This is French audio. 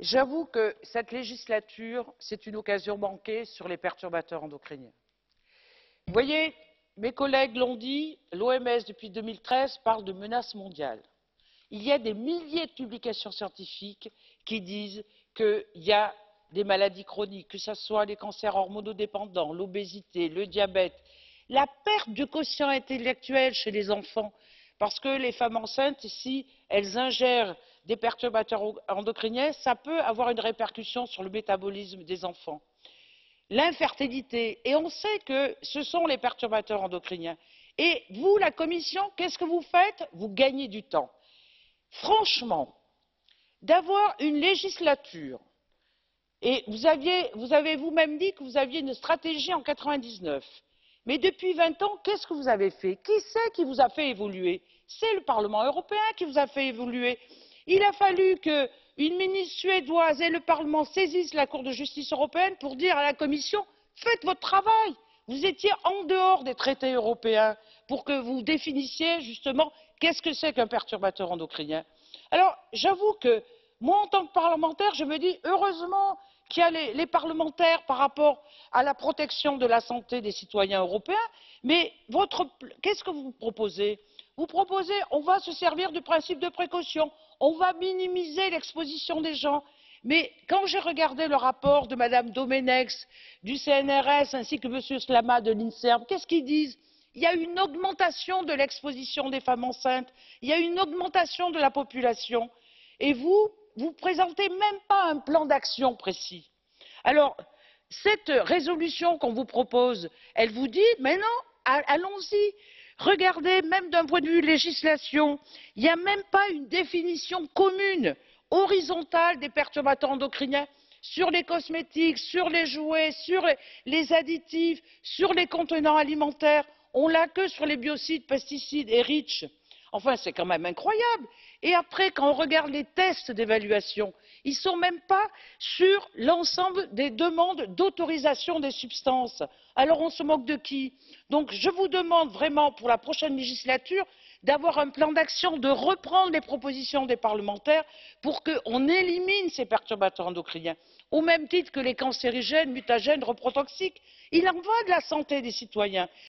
J'avoue que cette législature, c'est une occasion manquée sur les perturbateurs endocriniens. Vous voyez, mes collègues l'ont dit, l'OMS depuis 2013 parle de menace mondiale. Il y a des milliers de publications scientifiques qui disent qu'il y a des maladies chroniques, que ce soit les cancers hormonodépendants, l'obésité, le diabète, la perte de quotient intellectuel chez les enfants, parce que les femmes enceintes, si elles ingèrent des perturbateurs endocriniens, ça peut avoir une répercussion sur le métabolisme des enfants. L'infertilité, et on sait que ce sont les perturbateurs endocriniens. Et vous, la Commission, qu'est-ce que vous faites? Vous gagnez du temps. Franchement, d'avoir une législature et vous, avez vous-même dit que vous aviez une stratégie en 99. Mais depuis 20 ans, qu'est-ce que vous avez fait? Qui c'est qui vous a fait évoluer? C'est le Parlement européen qui vous a fait évoluer. Il a fallu qu'une ministre suédoise et le Parlement saisissent la Cour de justice européenne pour dire à la Commission Faites votre travail Vous étiez en dehors des traités européens pour que vous définissiez justement qu'est-ce que c'est qu'un perturbateur endocrinien. Alors, j'avoue que moi, en tant que parlementaire, je me dis heureusement qu'il y a les, parlementaires par rapport à la protection de la santé des citoyens européens, mais qu'est-ce que vous proposez? Vous proposez on va se servir du principe de précaution, on va minimiser l'exposition des gens. Mais quand j'ai regardé le rapport de Mme Domenech du CNRS ainsi que M. Slama de l'INSERM, qu'est-ce qu'ils disent? Il y a une augmentation de l'exposition des femmes enceintes, il y a une augmentation de la population. Et vous, vous ne présentez même pas un plan d'action précis. alors cette résolution qu'on vous propose elle vous dit mais non allons y regardez même d'un point de vue législation il n'y a même pas une définition commune horizontale des perturbateurs endocriniens sur les cosmétiques sur les jouets sur les additifs sur les contenants alimentaires. On l'a que sur les biocides pesticides et reach enfin c'est quand même incroyable et après quand on regarde les tests d'évaluation ils ne sont même pas sur l'ensemble des demandes d'autorisation des substances. alors on se moque de qui? donc je vous demande vraiment pour la prochaine législature d'avoir un plan d'action de reprendre les propositions des parlementaires pour qu'on élimine ces perturbateurs endocriniens au même titre que les cancérigènes mutagènes reprotoxiques. il en va de la santé des citoyens.